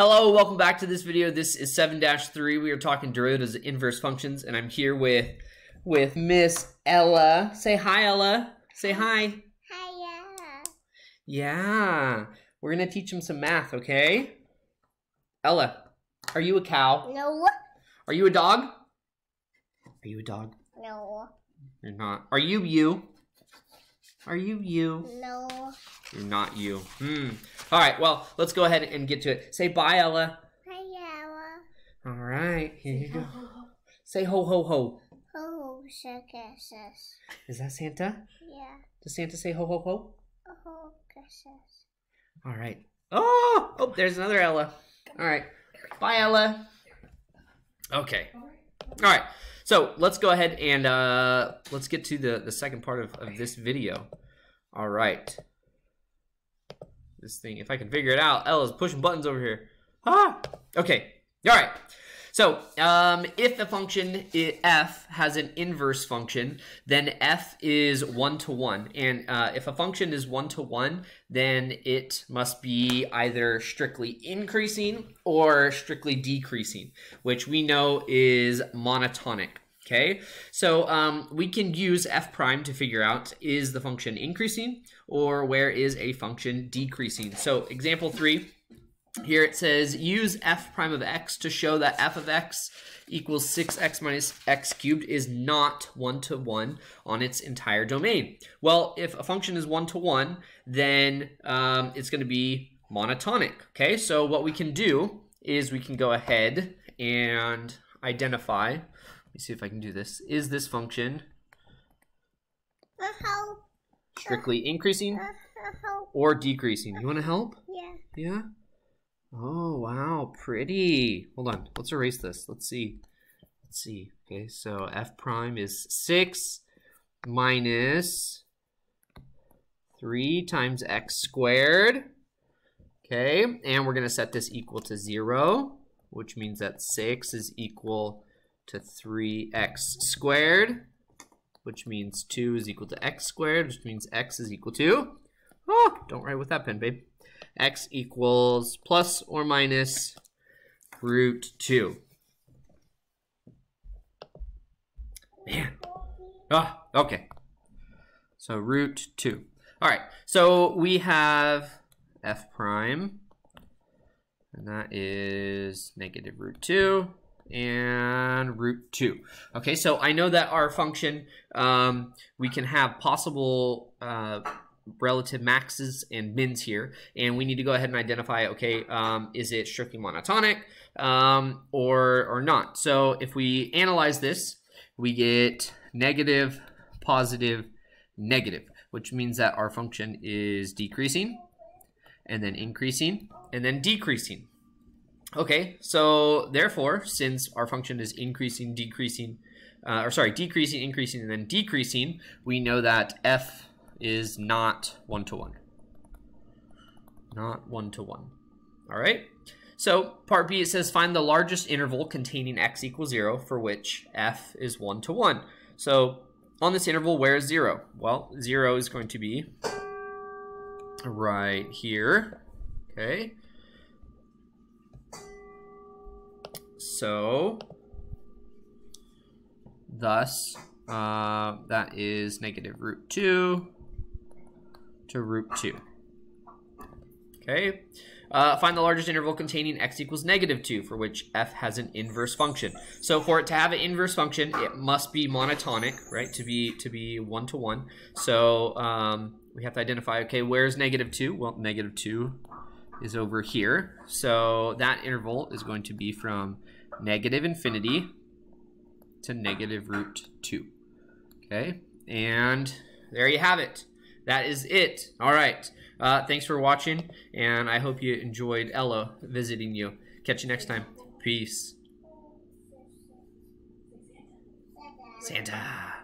Hello, welcome back to this video. This is 7-3. We are talking Derivative inverse functions, and I'm here with with Miss Ella. Say hi, Ella. Say hi. Hiya. Yeah. We're going to teach him some math, okay? Ella, are you a cow? No. Are you a dog? Are you a dog? No. You're not. Are you you? Are you you? No. You're not you. Hmm. All right, well, let's go ahead and get to it. Say bye, Ella. Hiya. All right, here you go. Say ho, ho, ho. Oh, circuses. Is that Santa? Yeah. Does Santa say ho, ho, ho? Oh, kisses. All right. Oh, oh, there's another Ella. All right. Bye, Ella. Okay. All right. So let's go ahead and uh, let's get to the, the second part of, of this video. All right. This thing, if I can figure it out, Ella's pushing buttons over here. Ah, okay. All right. So um, if the function f has an inverse function, then f is one to one. And uh, if a function is one to one, then it must be either strictly increasing or strictly decreasing, which we know is monotonic. Okay, so um, we can use f prime to figure out is the function increasing or where is a function decreasing. So example three, here it says use f prime of x to show that f of x equals 6x minus x cubed is not one to one on its entire domain. Well, if a function is one to one, then um, it's going to be monotonic. Okay, so what we can do is we can go ahead and identify. Me see if I can do this. Is this function strictly increasing or decreasing? You want to help? Yeah. Yeah. Oh, wow. Pretty. Hold on. Let's erase this. Let's see. Let's see. Okay, so f prime is 6 minus 3 times x squared. Okay, and we're going to set this equal to 0, which means that 6 is equal to 3x squared, which means 2 is equal to x squared, which means x is equal to... Oh, don't write with that pen, babe x equals plus or minus root 2. Man. Ah, okay. So root 2. All right, so we have f prime, and that is negative root 2 and root 2. Okay, so I know that our function, um, we can have possible uh, relative maxes and mins here, and we need to go ahead and identify, okay, um, is it strictly monotonic um, or, or not? So if we analyze this, we get negative, positive, negative, which means that our function is decreasing, and then increasing, and then decreasing. Okay, so therefore, since our function is increasing, decreasing, uh, or sorry, decreasing, increasing, and then decreasing, we know that f is not one to one. Not one to one. All right. So part B, it says find the largest interval containing x equals zero for which f is one to one. So on this interval, where is zero? Well, zero is going to be right here. Okay. So thus, uh, that is negative root 2 to root 2. Okay. Uh, find the largest interval containing x equals negative 2, for which f has an inverse function. So for it to have an inverse function, it must be monotonic, right, to be to be one-to-one. So um, we have to identify, okay, where's negative 2? Well, negative 2 is over here. So that interval is going to be from negative infinity to negative root 2. Okay, and there you have it. That is it. All right. Uh, thanks for watching, and I hope you enjoyed Ella visiting you. Catch you next time. Peace. Santa.